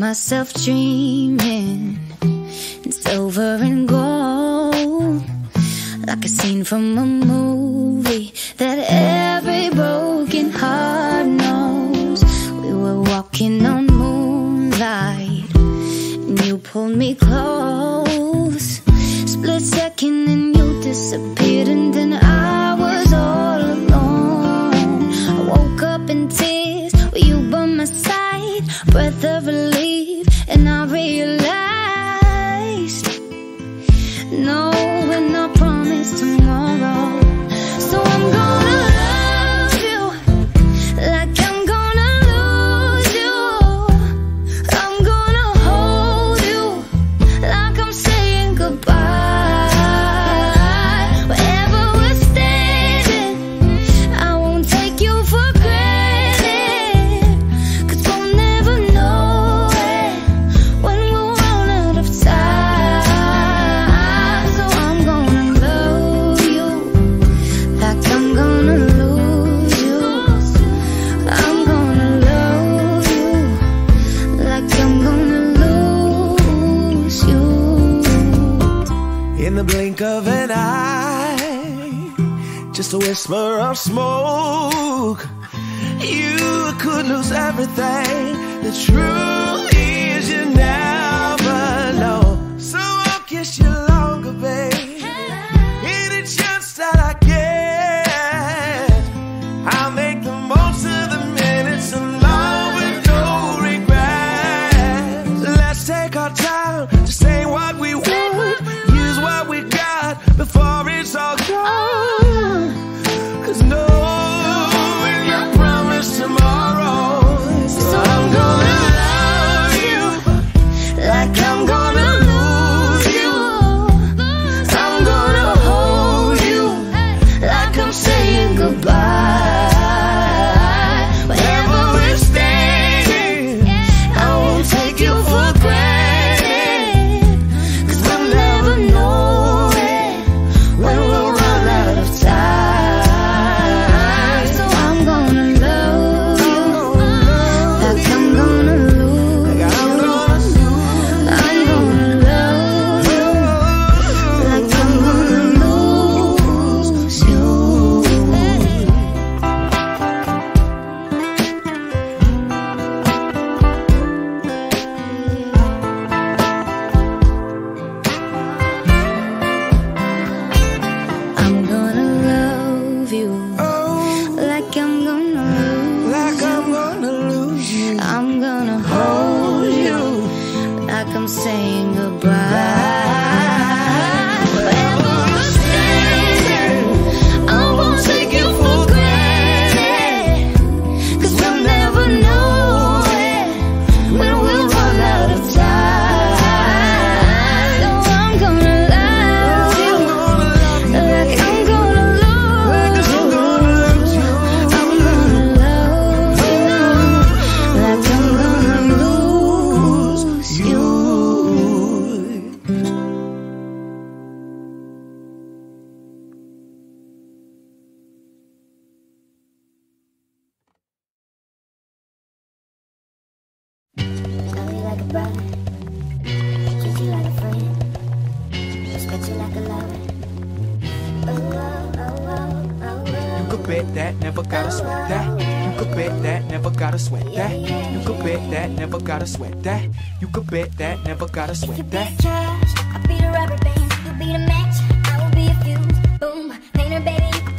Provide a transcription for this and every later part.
myself dreaming in silver and gold, like a scene from a movie that every broken heart knows. We were walking on moonlight, and you pulled me close. Split second, and you disappeared. whisper of smoke, you could lose everything. The truth is you never know. So I'll kiss you longer, babe. Any chance that I get, I'll make the most of the minutes in love with no regret. Let's take our time to say what we want, use what we got before it's all gone. I'm saying goodbye. Oh, oh, oh, you could bet that, never gotta sweat that. You could bet that, never gotta sweat that. You could bet that, never gotta sweat that. You could bet that, never gotta sweat that. I'll be the rubber band, you'll be the match, I will be a fuse. Boom, painter, baby, you could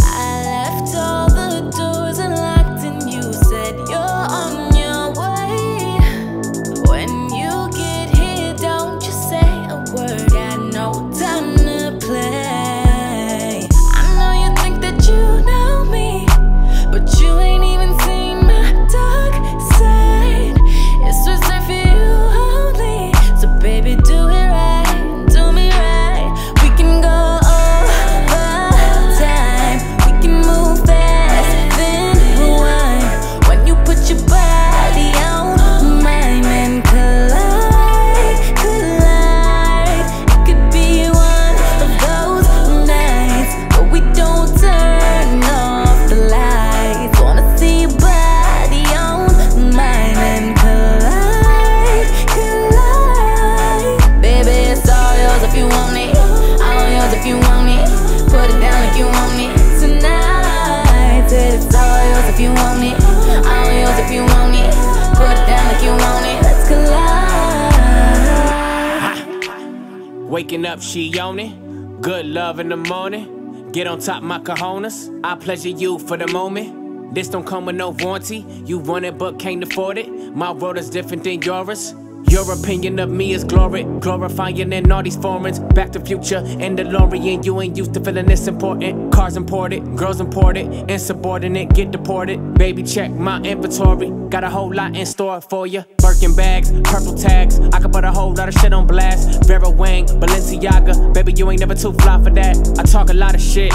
Waking up, she yawning. Good love in the morning. Get on top my cojones. I pleasure you for the moment. This don't come with no warranty. You want it but can't afford it. My world is different than yours. Your opinion of me is glory, glorifying in all these foreigns. Back to future and DeLorean, you ain't used to feeling this important. Cars imported, girls imported, insubordinate, get deported. Baby, check my inventory, got a whole lot in store for ya. Birkin bags, purple tags, I could put a whole lot of shit on blast. Vera Wang, Balenciaga, baby, you ain't never too fly for that. I talk a lot of shit.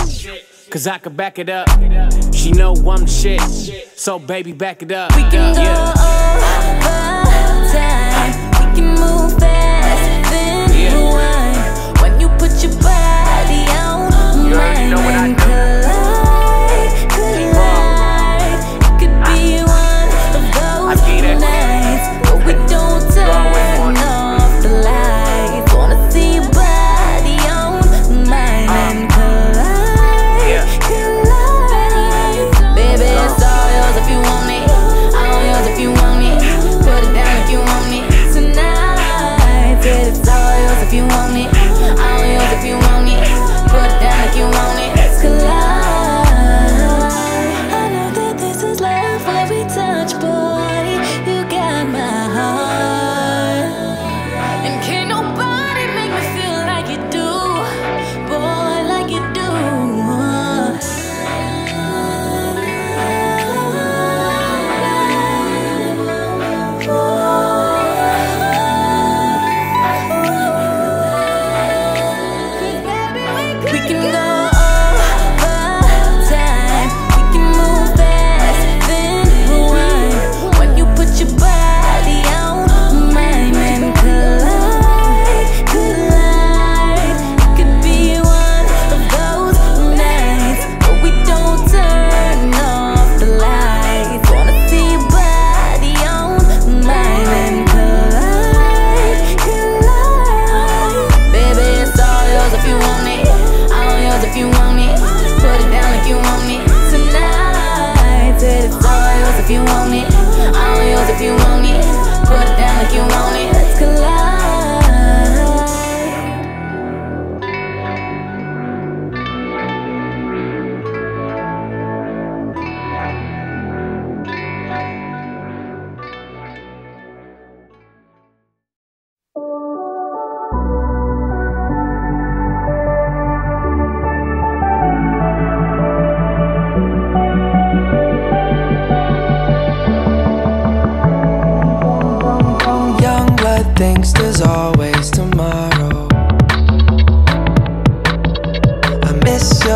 Cause I could back it up. She know I'm shit. So baby, back it up. We can go yeah. all moving, yeah.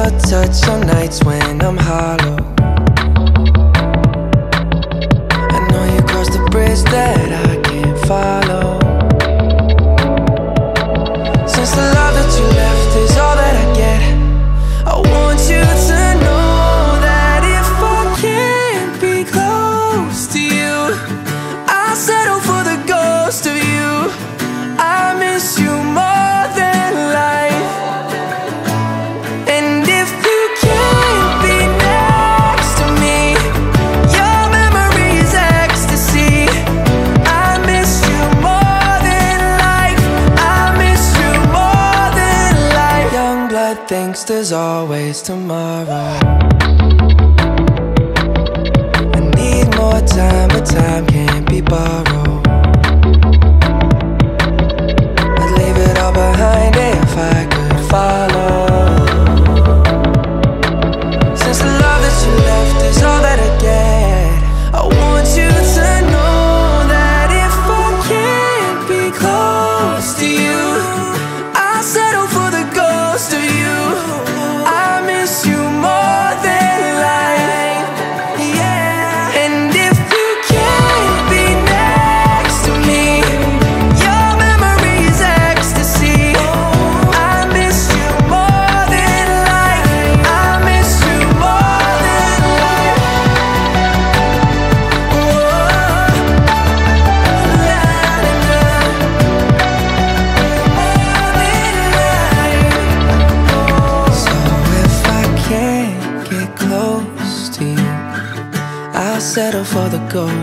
your touch on nights when I'm hollow. I know you crossed the bridge that I can't follow. head thinks there's always tomorrow. I need more time, but time can't be borrowed.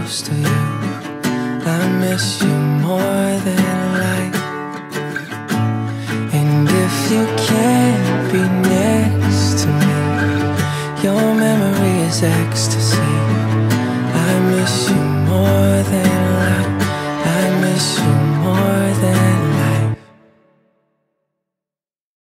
close to you. I miss you more than life. And if you can't be next to me Your memory is ecstasy. I miss you more than